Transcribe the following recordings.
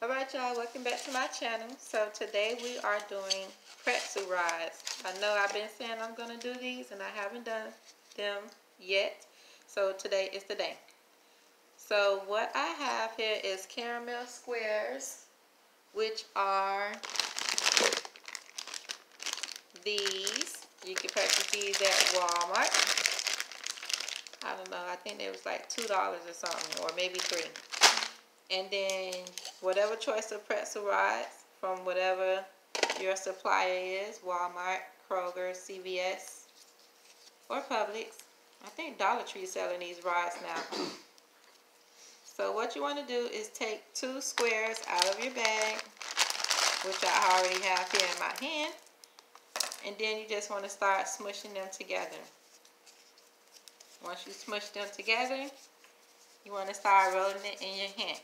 Alright y'all, welcome back to my channel. So today we are doing pretzel rides. I know I've been saying I'm going to do these and I haven't done them yet. So today is the day. So what I have here is caramel squares, which are these. You can purchase these at Walmart. I don't know, I think it was like $2 or something, or maybe 3 and then whatever choice of pretzel rods from whatever your supplier is, Walmart, Kroger, CVS, or Publix. I think Dollar Tree is selling these rods now. so what you want to do is take two squares out of your bag, which I already have here in my hand, and then you just want to start smushing them together. Once you smush them together, you want to start rolling it in your hand.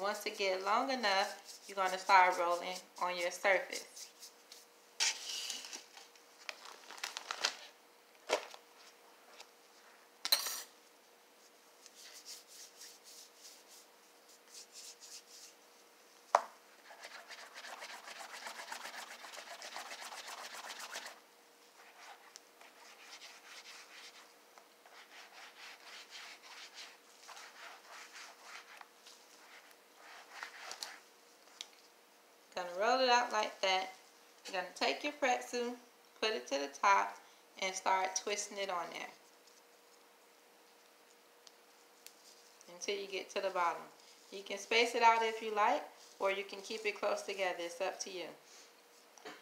Once it gets long enough, you're going to start rolling on your surface. Gonna roll it out like that. You're gonna take your pretzel, put it to the top, and start twisting it on there. Until you get to the bottom. You can space it out if you like, or you can keep it close together. It's up to you.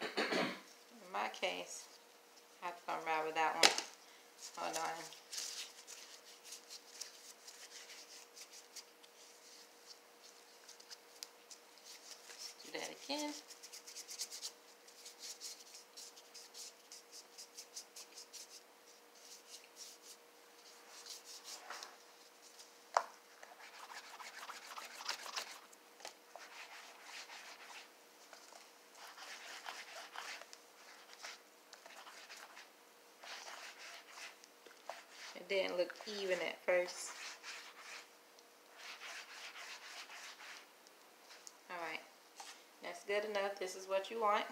In my case, I have to unravel that one. Hold on. Again. It didn't look even at first. That's good enough. This is what you want.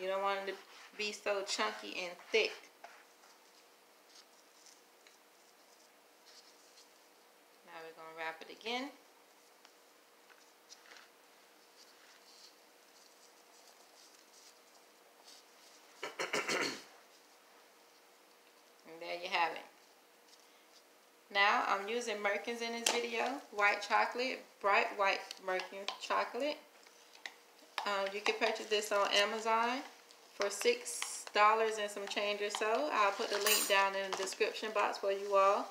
You don't want it to be so chunky and thick. Now we're going to wrap it again. and there you have it. Now I'm using Merkins in this video, white chocolate, bright white Merkin chocolate. Um, you can purchase this on Amazon for $6 and some change or so. I'll put the link down in the description box for you all.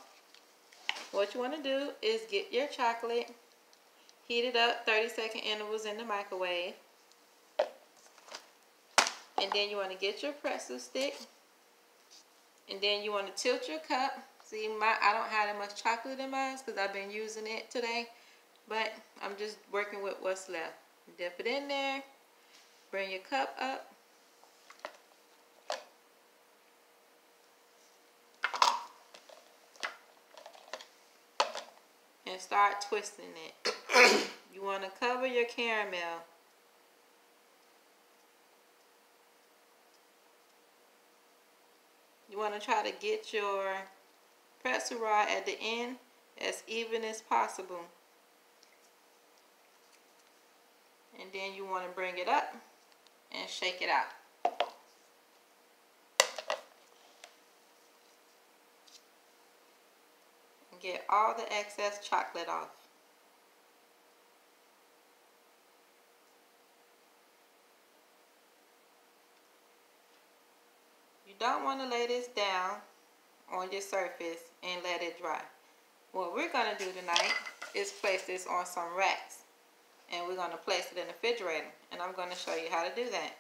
What you want to do is get your chocolate, heat it up 30 second intervals in the microwave. And then you want to get your pretzel stick. And then you want to tilt your cup See, my I don't have that much chocolate in mine because I've been using it today. But I'm just working with what's left. Dip it in there. Bring your cup up. And start twisting it. you want to cover your caramel. You want to try to get your pretzel rod at the end as even as possible. And then you want to bring it up and shake it out. Get all the excess chocolate off. You don't want to lay this down on your surface and let it dry. What we're going to do tonight is place this on some racks. And we're going to place it in the refrigerator. And I'm going to show you how to do that.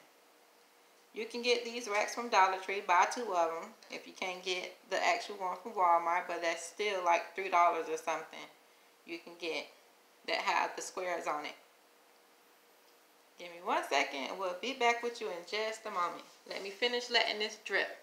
You can get these racks from Dollar Tree. Buy two of them if you can't get the actual one from Walmart. But that's still like $3 or something you can get that have the squares on it. Give me one second and we'll be back with you in just a moment. Let me finish letting this drip.